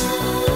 Oh,